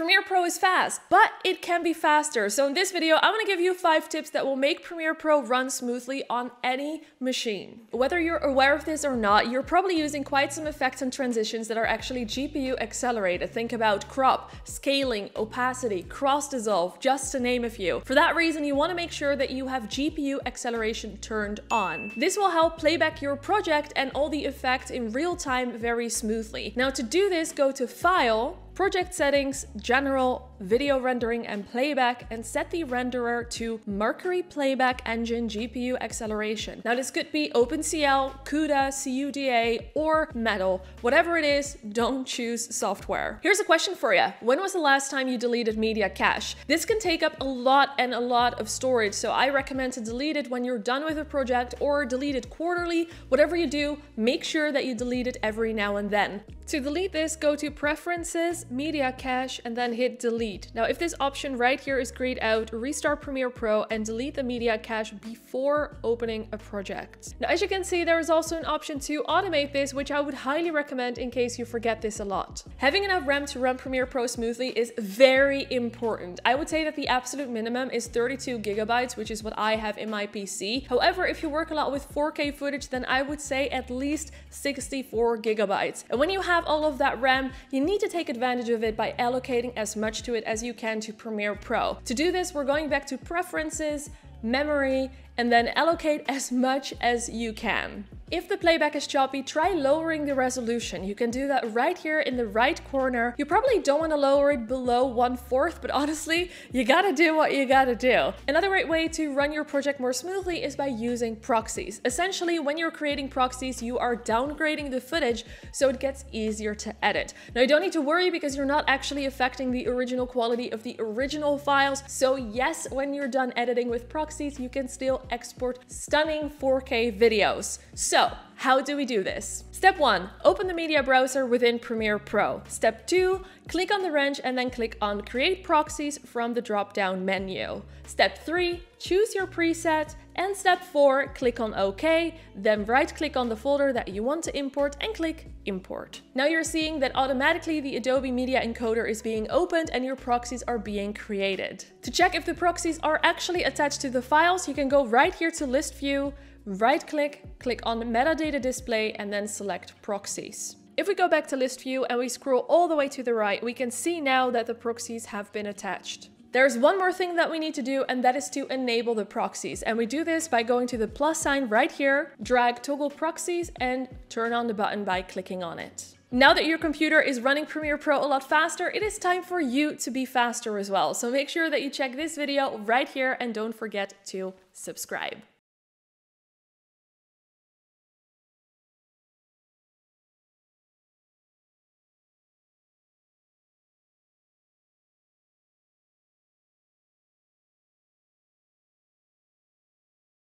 Premiere Pro is fast, but it can be faster. So in this video, I'm gonna give you five tips that will make Premiere Pro run smoothly on any machine. Whether you're aware of this or not, you're probably using quite some effects and transitions that are actually GPU accelerated. Think about crop, scaling, opacity, cross dissolve, just to name a few. For that reason, you wanna make sure that you have GPU acceleration turned on. This will help playback your project and all the effects in real time very smoothly. Now to do this, go to File, Project Settings, General, video rendering and playback and set the renderer to Mercury Playback Engine GPU acceleration. Now this could be OpenCL, CUDA, CUDA, or Metal. Whatever it is, don't choose software. Here's a question for you. When was the last time you deleted media cache? This can take up a lot and a lot of storage, so I recommend to delete it when you're done with a project or delete it quarterly. Whatever you do, make sure that you delete it every now and then. To delete this, go to Preferences, Media Cache, and then hit Delete delete. Now, if this option right here is grayed out, restart Premiere Pro and delete the media cache before opening a project. Now, as you can see, there is also an option to automate this, which I would highly recommend in case you forget this a lot. Having enough RAM to run Premiere Pro smoothly is very important. I would say that the absolute minimum is 32 gigabytes, which is what I have in my PC. However, if you work a lot with 4K footage, then I would say at least 64 gigabytes. And when you have all of that RAM, you need to take advantage of it by allocating as much to it as you can to Premiere Pro. To do this, we're going back to Preferences, Memory, and then allocate as much as you can. If the playback is choppy, try lowering the resolution. You can do that right here in the right corner. You probably don't want to lower it below one fourth, but honestly, you gotta do what you gotta do. Another great way to run your project more smoothly is by using proxies. Essentially, when you're creating proxies, you are downgrading the footage so it gets easier to edit. Now, you don't need to worry because you're not actually affecting the original quality of the original files. So yes, when you're done editing with proxies, you can still export stunning 4K videos. So how do we do this? Step 1. Open the media browser within Premiere Pro. Step 2. Click on the wrench and then click on Create Proxies from the drop-down menu. Step 3. Choose your preset. And step 4. Click on OK, then right-click on the folder that you want to import and click Import. Now you're seeing that automatically the Adobe Media Encoder is being opened and your proxies are being created. To check if the proxies are actually attached to the files, you can go right here to List View, right click, click on metadata display and then select proxies. If we go back to list view and we scroll all the way to the right, we can see now that the proxies have been attached. There's one more thing that we need to do and that is to enable the proxies. And we do this by going to the plus sign right here, drag toggle proxies and turn on the button by clicking on it. Now that your computer is running Premiere Pro a lot faster, it is time for you to be faster as well. So make sure that you check this video right here and don't forget to subscribe.